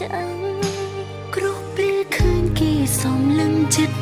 ឆ្អឹងគ្រោះពេលឃើញគេសំលឹងចិត្ត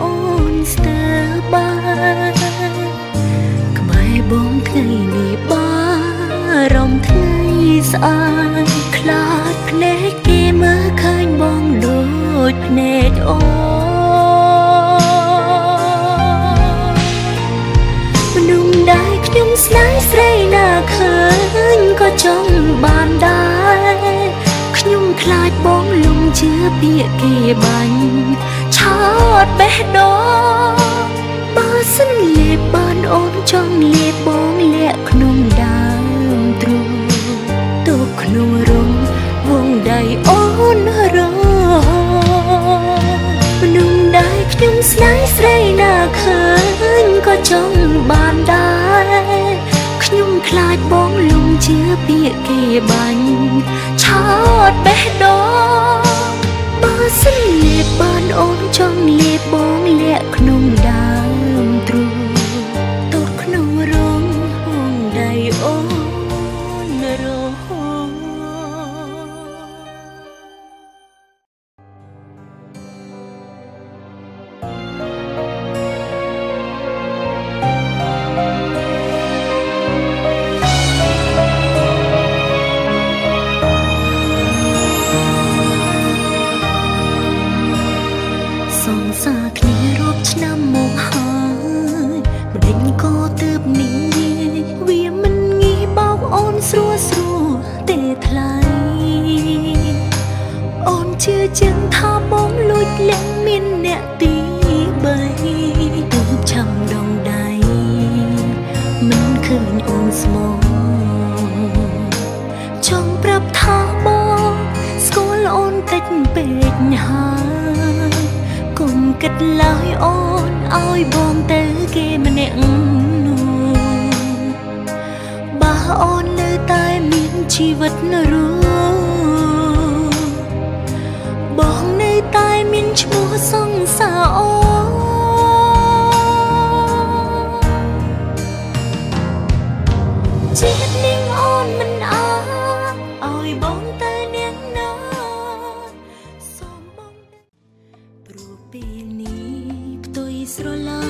អូនស្ទើរបានក្បែរបងថ្ងៃនេះបារម្ភថ្ងៃស្អាតខ្លាចភ្នែកគេមើលឃើញបងដូចភ្នែកអូនមនុស្សដែលខ្ញុំស្នេហ៍ស្រីណាឃើញក៏ចង់បា ជឿពាក្យគេបាញ់ឆោតបេះដូងបើសិនលេបបានអូនចង់លេបបងលាក់ក្នុងដើមទ្រូងទុកក្នុងរងវងដៃអូនរងមនុស្សដែលខ្ញុំស្នេហ៍ស្រីណាឃើញក៏ចង់បានដែរខ្ញុំខ្លាចបងលងជឿពាក្យគេបាញ់ឆោតបេះដូង បើ អូនជឿជាក់ថាបងលួចលាក់មានអ្នកទី3ទើបឆំដងដៃមិនឃើញអូនស្មោះចង់ប្រាប់ថាបងស្គាល់អូនតិចពេកហើយគុំគិតឡើយអូនឲ្យបងទៅគេម្នាក់នោះបើអូននៅតែមានជីវិតរស់ តែមានឈ្មោះសង្សារអូនជាតិនាងអូនមិនអើឲ្យបងទៅនាងណាសូមបងព្រោះពេលនេះផ្ទុយស្រឡា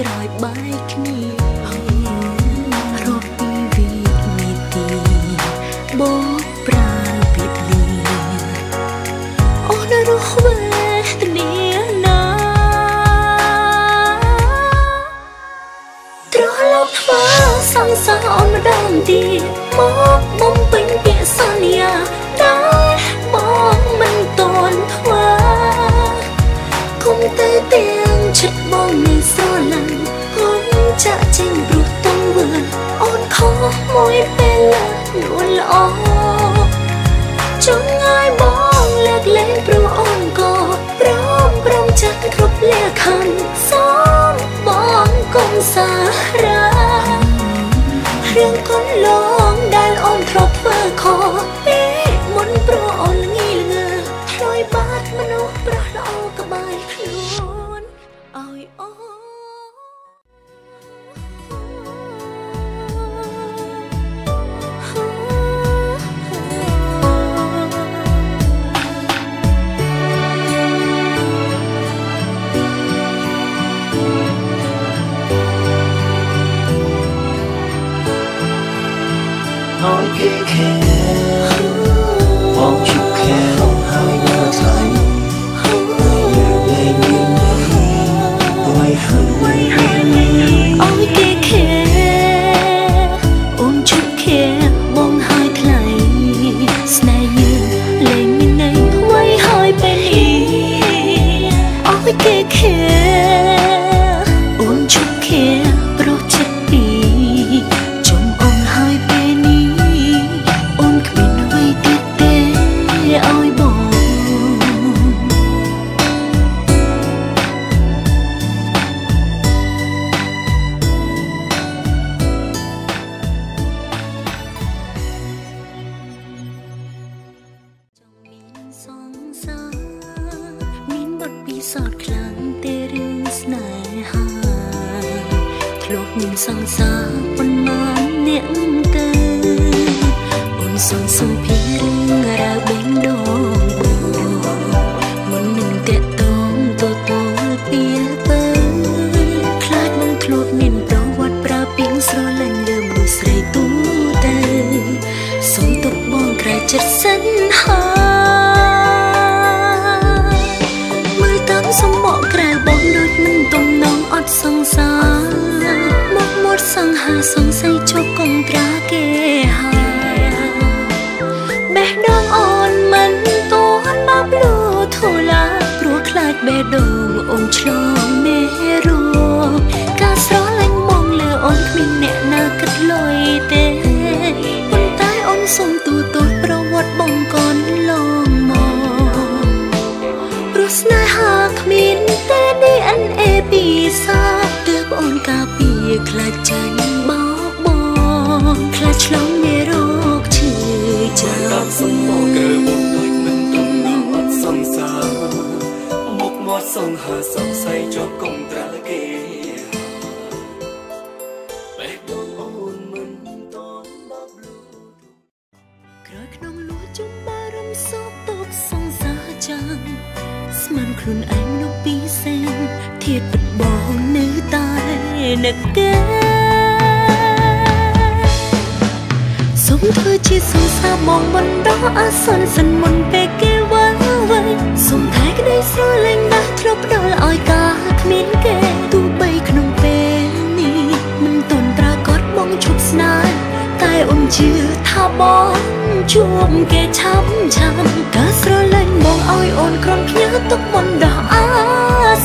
ក្រោយបាយគ្នារាប់ពីវិនាទីបងប្រើពីលីអូនរស់វេទនាណាត្រឡប់ធ្វើសង្សារអូនម្ដងទៀតមកបំ សមួយពេ សោតខ្លាំងទេរឿងស្នេហាធ្លាប់មានសង្សារប៉ុន្មានអ្នកទៅអូនសន្សំពីរឿងរ៉ាវបេងដូងមុននឹងតេតងទៅទៅពីទៅខ្លាចនឹងធ្លាប់មានប្រវត្តិប្រើពីងស្រលាញ់លើមនុស្សស្រីទូទៅសុំទុកបងក្រែចិត្តសិន បេះដូងអូនឆ្លងមេរោគការស្រឡាញ់មកលើអូនគ្មានអ្នកណាគិតលុយទេប៉ុន្តែអូនសុំទូទូចប្រវត្តិបងកូនឡងមកព្រោះស្នេហាគ្មានទេ DNA ពីសាទើបអូនកាពីខ្លាចចាញ់ ក្រោយក្នុងលួជុំបារម្ភសោកតបសង្សារចាំស្មានខ្លួនឯងនៅពីសែនធៀបពិតបងនៅតែនឹកគេសុំធ្វើជាសង្សារបងបណ្ដោះអាសន្នសិនមុនពេលគេវាងវៃសុំថែក្តីស្រឡាញ់ណាស់ធ្លាប់ផ្ដល់ឲ្យការគ្មានគេ អូនជឿថាបងជួបគេឆាប់ឆាប់ការស្រឡាញ់បងឲ្យអូនក្រុមភ្ញើទុកមុនដោះអា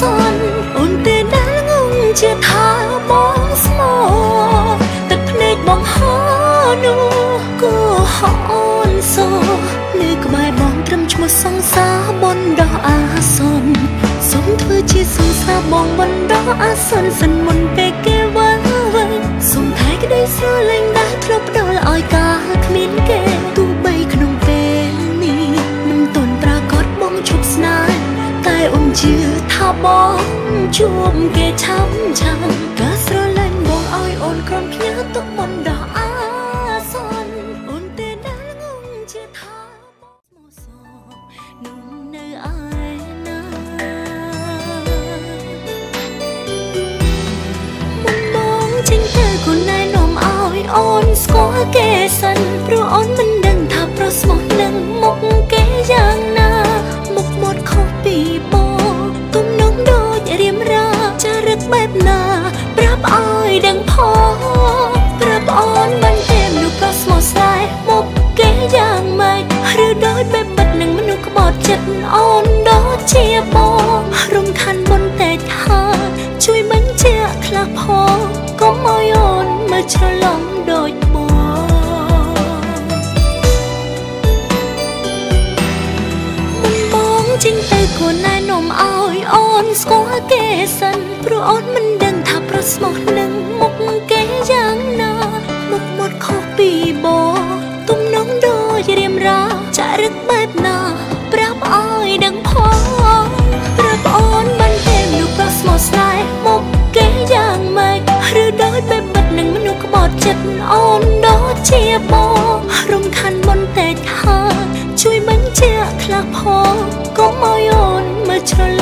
សន្នអូនទេដែលងងជាថាបងស្មោទឹកភ្នែកបងហោនោះក៏ហោអូនសោនៅក្បែរបងត្រឹមឈ្មោះសង្សារបុណ្យដោះអាសន្នសូមធ្វើជាសង្សារបងបណ្ដោះអាសន្នសិនមុនពេលគេ ឲ្យការគ្មានគេទោះបីក្នុងពេលនេះមិនទាន់ប្រាកដបងឈប់ស្នេហ៍តែអូនជឿថាបងជួបគេឆាប់ឆាប់ការស្រឡាញ់បងឲ្យអូនក្រុមភ្ញើទុកបណ្ដោះអាសន្នអូនទេដែលងងជាថាបងស្មោះសរនឹងនៅឯណាមុនបងចេញទៅខ្លួនណែនាំ អូនមិនដឹងថាប្រុសស្មោះនឹងមុខគេយ៉ាងណាមុខមាត់ខុសពីបងទំនងដូចរៀមរាចារឹកបែបណា ប្រាប់ឲ្យដឹងផងប្រាប់អូនមិនទេមនុស្សប្រុសស្មោះស្នេហ៍មុខគេយ៉ាងម៉េចឬដូចបែបបិទនឹងមនុស្សក្បត់ចិត្តអូនដូចជាបងរំខានមុនតែថាជួយបញ្ជាក់ខ្លះផងកុំឲ្យអូនមើលច្រឡំ សិនព្រោះអូនមិនដឹងថាប្រស្មោះនឹងមុខគេយ៉ាងណាមុខមាត់ខុសពីបងទំនងដូចរៀមរាចារឹកបែបណាប្រាប់ឲ្យដឹងផងប្រាប់អូនបានទេមនុស្សប្រស្មោះស្នេហ៍មុខគេយ៉ាងម៉េចឬដោយបែបបិទនឹងមនុស្សក្បត់ចិត្តអូនដូចជាបងរំខានមុនតែថាជួយបញ្ជាក់ខ្លះផងកុំឲ្យអូនមើលច្រឡំ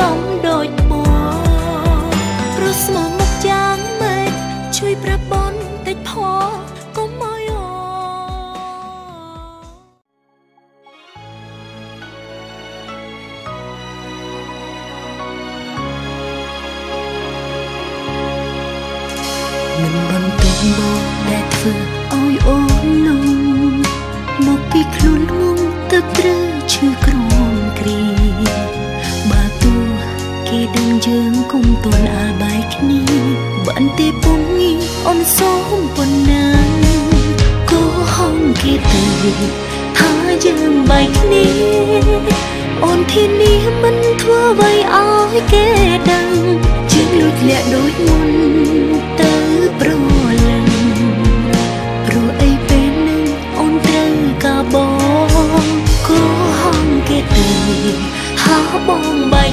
មិនបន្ទប់មកដែលធ្វើឲ្យអូនលំមកពីខ្លួនងងទៅត្រូវឈឺក្រំគ្រីបើទោះគេដឹងយើងគុំទន់អាបាយគ្នាបានទេពុំងីអូនសូមប៉ុណ្ណាកោហងគេទៅថាយើងបាយគ្នាអូនធានាមិនធ្វើអ្វីឲ្យគេដឹងជាងលួចលាក់ដូចមុន bông bay